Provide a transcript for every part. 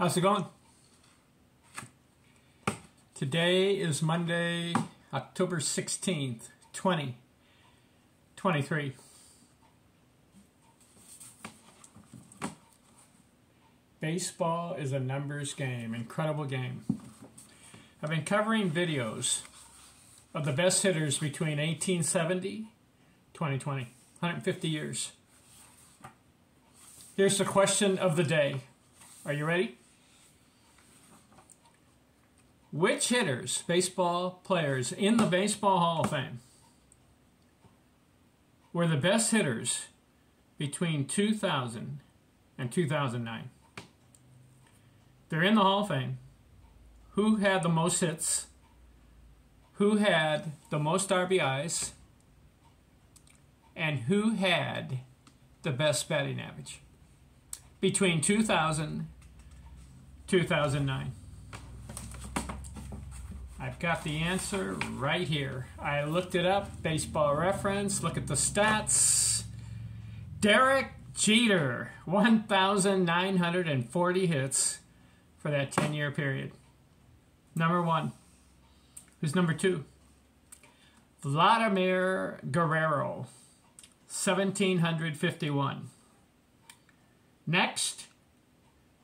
How's it going? Today is Monday, October 16th, 2023. Baseball is a numbers game, incredible game. I've been covering videos of the best hitters between 1870 2020, 150 years. Here's the question of the day. Are you ready? Which hitters, baseball players in the Baseball Hall of Fame, were the best hitters between 2000 and 2009? They're in the Hall of Fame. Who had the most hits? Who had the most RBIs? And who had the best batting average? Between 2000 2009. I've got the answer right here. I looked it up, baseball reference, look at the stats. Derek Jeter, 1,940 hits for that 10 year period. Number one. Who's number two? Vladimir Guerrero, 1751. Next,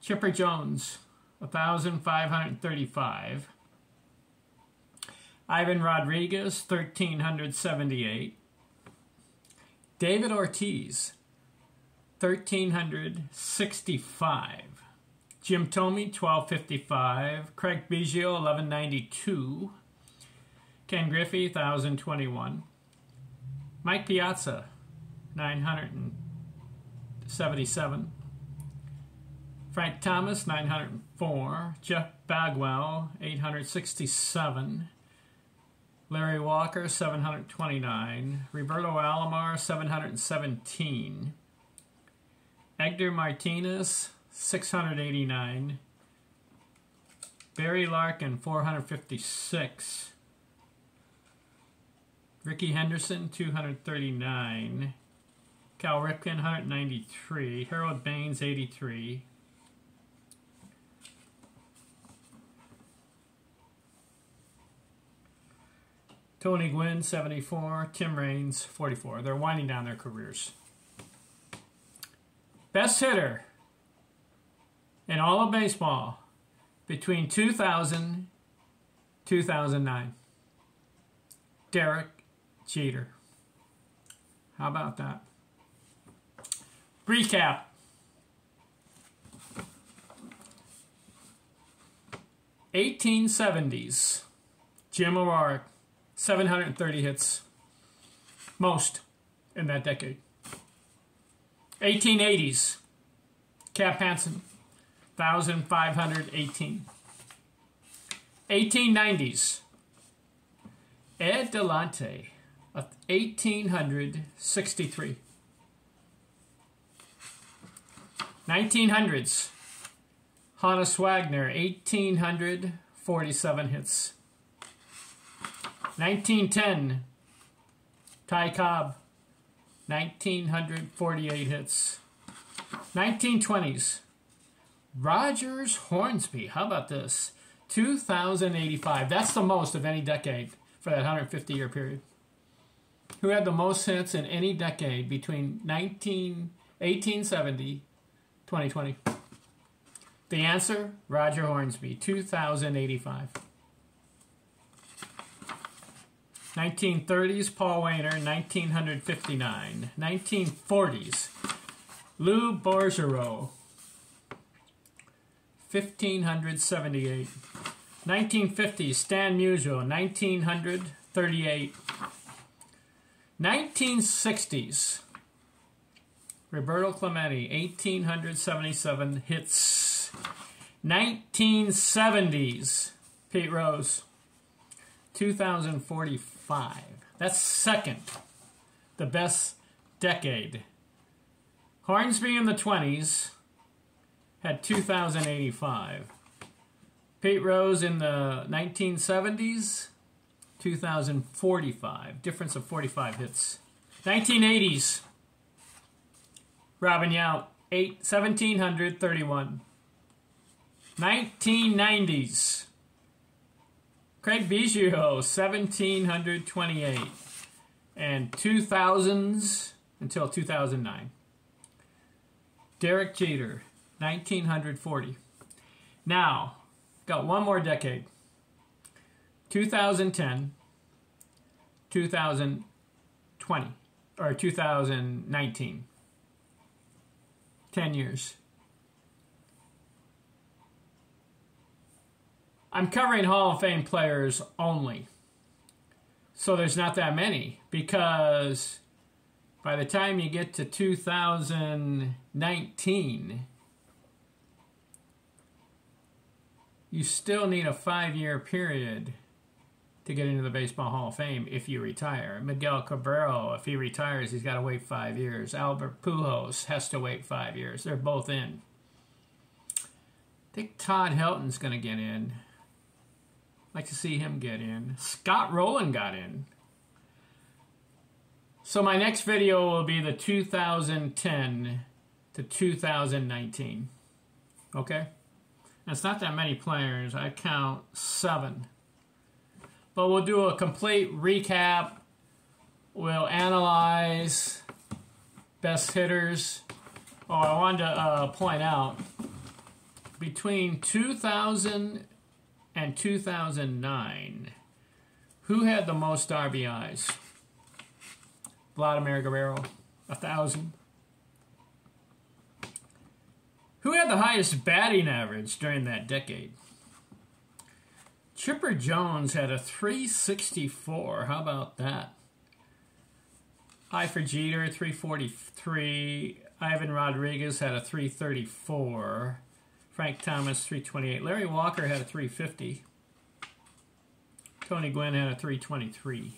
Chipper Jones, 1535. Ivan Rodriguez, 1378. David Ortiz, 1365. Jim Thome, 1255. Craig Biggio, 1192. Ken Griffey, 1021. Mike Piazza, 977. Frank Thomas, 904. Jeff Bagwell, 867. Larry Walker, 729. Roberto Alomar, 717. Edgar Martinez, 689. Barry Larkin, 456. Rickey Henderson, 239. Cal Ripken, 193. Harold Baines, 83. Tony Gwynn, 74. Tim Raines, 44. They're winding down their careers. Best hitter in all of baseball between 2000 2009. Derek Jeter. How about that? Recap. Eighteen seventies. Jim O'Rourke, seven hundred and thirty hits. Most in that decade. Eighteen eighties. Cap Anson, 1,518. 1890s, Ed Delahanty, 1,863. 1900s, Honus Wagner, 1,847 hits. 1910, Ty Cobb, 1,948 hits. 1920s, Rogers Hornsby. How about this? 2,085. That's the most of any decade for that 150 year period. Who had the most hits in any decade between 19, 1870 2020? The answer Roger Hornsby, 2,085. 1930s, Paul Waner, 1959. 1940s, Lou Boudreau, 1578. 1950, Stan Musial, 1938. 1960s, Roberto Clemente, 1877 hits. 1970s, Pete Rose, 2045. That's second, the best decade. Hornsby in the 20s, had 2,085. Pete Rose in the 1970s, 2,045. Difference of 45 hits. 1980s, Robin Yount, 8, 1,731. 1990s. Craig Biggio, 1728. And 2000s until 2009. Derek Jeter, 1940. Now, got one more decade. 2010, 2020, or 2019. 10 years. I'm covering Hall of Fame players only. So there's not that many because by the time you get to 2019, you still need a five year period to get into the Baseball Hall of Fame if you retire. Miguel Cabrera, if he retires, he's got to wait five years. Albert Pujols has to wait five years. They're both in. I think Todd Helton's going to get in. Like to see him get in. Scott Rolen got in. So my next video will be the 2010 to 2019. Okay? It's not that many players. I count seven. But we'll do a complete recap. We'll analyze best hitters. Oh, I wanted to uh, point out between 2000 and 2009, who had the most RBIs? Vladimir Guerrero, a thousand. Who had the highest batting average during that decade? Chipper Jones had a 364. How about that? I for Jeter, 343. Ivan Rodriguez had a 334. Frank Thomas, 328. Larry Walker had a 350. Tony Gwynn had a 323.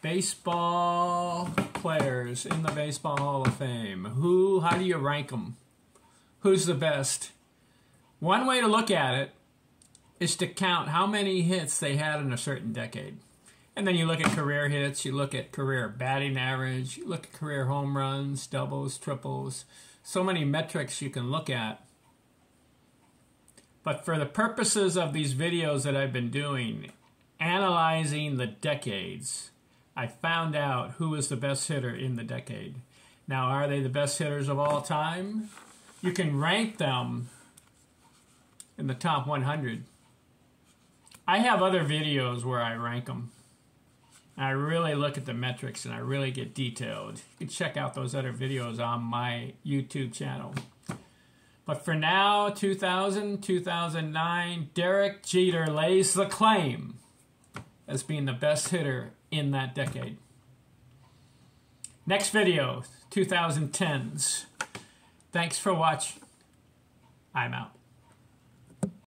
Baseball players in the Baseball Hall of Fame. Who, how do you rank them? Who's the best? One way to look at it is to count how many hits they had in a certain decade. And then you look at career hits, you look at career batting average, you look at career home runs, doubles, triples. So many metrics you can look at. But for the purposes of these videos that I've been doing, analyzing the decades, I found out who was the best hitter in the decade. Now, are they the best hitters of all time? You can rank them in the top 100. I have other videos where I rank them. I really look at the metrics and I really get detailed. You can check out those other videos on my YouTube channel. But for now, 2000, 2009, Derek Jeter lays the claim as being the best hitter in that decade. Next video, 2010s. Thanks for watching. I'm out.